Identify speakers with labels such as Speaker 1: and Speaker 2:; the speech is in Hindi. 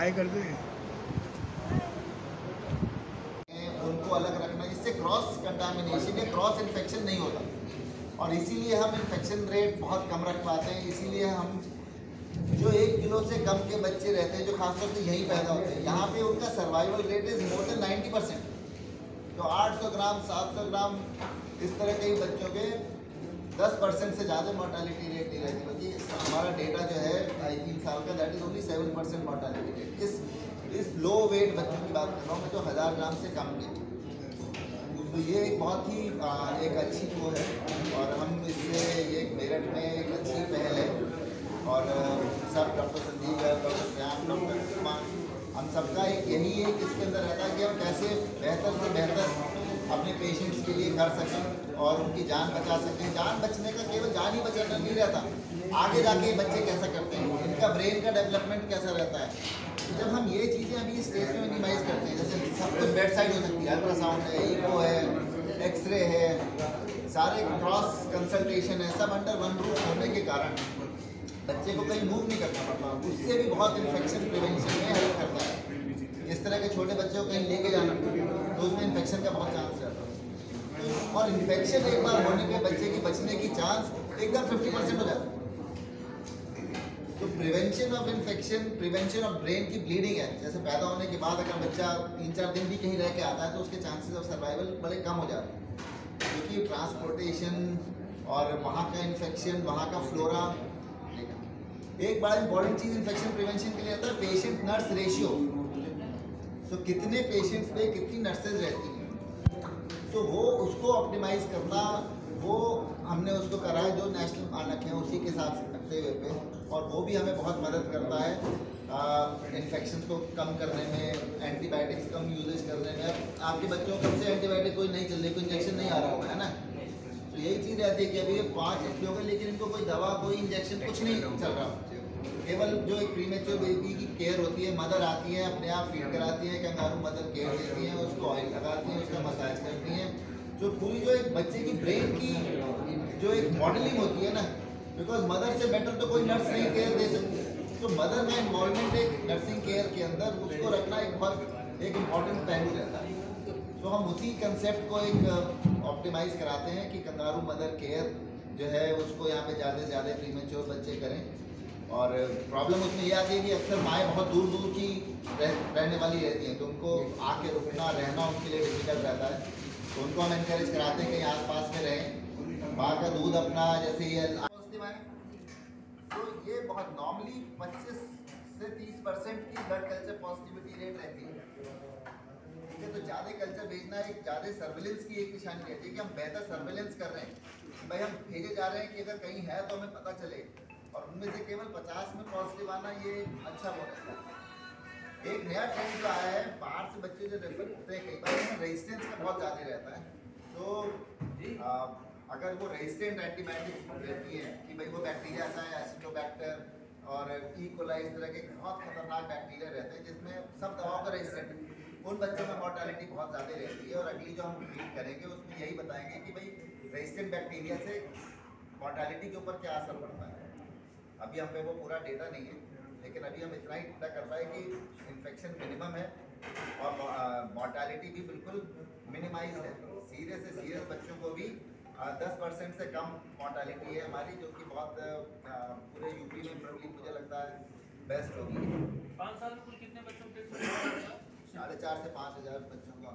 Speaker 1: हाई कर दे। उनको अलग रखना, इससे क्रॉस कंटामिनेशन या क्रॉस इन्फेक्शन नहीं होता। और इसीलिए हम इन्फेक्शन रेट बहुत कम रख पाते हैं। इसीलिए हम जो एक किलो से कम के बच्चे रहते हैं, जो खासतौर से तो यही पैदा होते हैं, यहाँ पे उनका survival rate is more than ninety percent तो 800 ग्राम 700 ग्राम इस तरह के ही बच्चों के 10 परसेंट से ज़्यादा मोर्टालिटी रेट नहीं रहती। बल्कि हमारा डेटा जो है ढाई तीन साल का that is only seven percent mortality rate इस इस लो वेट बच्चों की बात कर रहा हूँ मैं जो हज़ार ग्राम से कम के। तो ये एक बहुत ही आ, एक अच्छी वो है। और हम इससे ये मेरठ में एक अच्छी पहल है। और सब डॉक्टर संदीप है डॉक्टर श्याम डॉक्टर कुमार हम सबका एक यही है कि इसके अंदर रहता है कि हम कैसे बेहतर से बेहतर अपने पेशेंट्स के लिए कर सकें और उनकी जान बचा सकें। जान बचने का केवल जान ही बचाना नहीं रहता। आगे जाके बच्चे कैसा करते हैं? इनका ब्रेन का डेवलपमेंट कैसा रहता है? जब हम ये चीज़ें अभी स्टेज में मिनिमाइज करते हैं, जैसे सब कुछ बेड साइड हो सकती है अल्ट्रासाउंड है ईको है एक्सरे है, सारे क्रॉस कंसल्टेशन है, सब अंडर वन रूफ होने के कारण बच्चे को कहीं मूव नहीं करना पड़ता। उससे भी बहुत इन्फेक्शन प्रिवेंशन में हेल्प करता है। इस तरह के छोटे बच्चों को कहीं लेके जाना तो उसमें इन्फेक्शन का बहुत चांस और इन्फेक्शन एक बार होने पे बच्चे की बचने की चांस एकदम फिफ्टी परसेंट हो जाता है। तो prevention of infection prevention of brain की ब्लीडिंग है। जैसे पैदा होने के बाद अगर बच्चा तीन चार दिन भी कहीं रह के आता है तो उसके चांसेस ऑफ़ सर्वाइवल बड़े कम हो जाते हैं। क्योंकि ट्रांसपोर्टेशन और वहाँ का इन्फेक्शन वहाँ का फ्लोरा एक बड़ा इंपॉर्टेंट चीज़ इन्फेक्शन प्रिवेंशन के लिए आता है पेशेंट नर्स रेशियो सो कितने पेशेंट्स पे कितनी नर्सेज रहती हैं? तो वो उसको ऑप्टिमाइज करना, वो हमने उसको करा है, जो नेशनल मानक है, उसी के साथ रखते हुए पे। और वो भी हमें बहुत मदद करता है इन्फेक्शन को कम करने में एंटीबायोटिक्स कम यूजेज करने में। अब आपके बच्चों को से एंटीबायोटिक कोई नहीं चल रही, कोई इंजेक्शन नहीं आ रहा होगा, है ना? तो यही चीज़ रहती है कि अभी ये पाँच एच हो गए लेकिन इनको कोई दवा, कोई इंजेक्शन कुछ नहीं चल रहा। केवल जो एक प्रीमेच्योर बेबी की केयर होती है मदर आती है, अपने आप फ़ीड कराती है, कंगारू मदर केयर देती है, उसको ऑयल लगाती है, उसका मसाज करती हैं। जो पूरी जो एक बच्चे की ब्रेन की जो एक मॉडलिंग होती है ना बिकॉज़ मदर से बेटर तो कोई नर्स नहीं केयर दे सकती। तो मदर का इन्वॉल्वमेंट एक नर्सिंग केयर के अंदर, उसको रखना एक बहुत एक इंपॉर्टेंट पहलू रहता है। तो हम उसी कंसेप्ट को एक ऑप्टिमाइज कराते हैं कि कंगारू मदर केयर जो है, उसको यहाँ पे ज़्यादा से ज़्यादा प्रीमेच्योर बच्चे करें। और प्रॉब्लम उसमें यह आती है कि अक्सर माएँ बहुत दूर दूर की रह, रहने वाली रहती हैं तो उनको आके रुकना रहना उनके लिए डिफ़िकल्ट रहता है। तो उनको हम इनक्रेज कराते हैं कि आस पास में रहें। माँ का दूध अपना जैसे ये तो ये बहुत नॉर्मली पच्चीस से तीस परसेंट की ब्लड कल्चर पॉजिटिविटी रेट रहती है। ठीक है तो ज़्यादा कल्चर भेजना एक ज़्यादा सर्वेलेंस की एक निशानी रहती है कि हम बेहतर सर्वेलेंस कर रहे हैं। भाई हम भेजे जा रहे हैं कि अगर कहीं है तो हमें पता चले। और उनमें से केवल पचास में पॉजिटिव आना ये अच्छा बहुत है। एक नया ट्रेंड जो आया है बाहर से बच्चे जो रेफर होते हैं कई बार उसमें रेजिस्टेंस का बहुत ज़्यादा रहता है। तो आ, अगर वो रेजिस्टेंट एंटीबायोटिक रहती है कि भाई वो बैक्टीरिया सा है एसिडोबैक्टर और ई कोलाई इस तरह के बहुत खतरनाक बैक्टीरिया रहते हैं जिसमें सब दवाओं का रेजिस्टेंट उन बच्चों में मॉर्टालिटी बहुत ज़्यादा रहती है और अगली जो हम ट्रीट करेंगे उसमें यही बताएँगे कि भाई रेजिस्टेंट बैक्टीरिया से मॉर्टालिटी के ऊपर क्या असर पड़ता है। अभी हम पे वो पूरा डेटा नहीं है लेकिन अभी हम इतना ही डेटा कर पाए कि इन्फेक्शन मिनिमम है और मोर्टालिटी भी बिल्कुल मिनिमाइज है। सीरियस से सीरियस बच्चों को भी दस परसेंट से कम मोर्टालिटी है हमारी जो कि बहुत पूरे यूपी में प्रॉब्ली मुझे लगता है बेस्ट होगी।
Speaker 2: पाँच साल में कुल कितने बच्चों के
Speaker 1: साढ़े चार से पाँच हज़ार बच्चों का